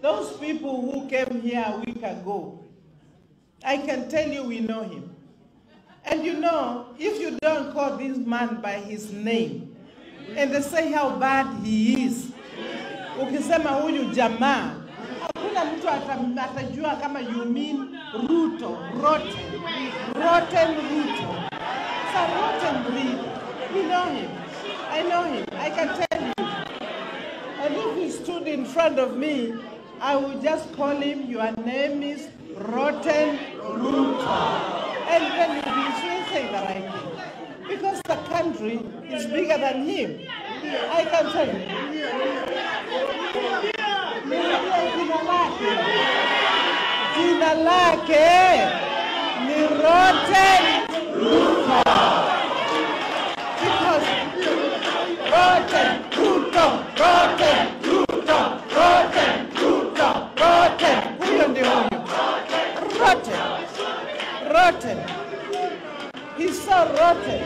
Those people who came here a week ago, I can tell you we know him. And you know, if you don't call this man by his name and they say how bad he is, ukisema huyu jamaa, hakuna mtu ata- atajua kama you mean Ruto, rotten, rotten Ruto. It's a rotten breed. We know him. I know him. I can tell you. And if he stood in front of me, I will just call him, your name is Rotten Ruto. And then he'd be saying the right thing. Because the country is bigger than him. I can tell you. Jina lake. Jina lake ni Rotten Rotten. He's so rotten.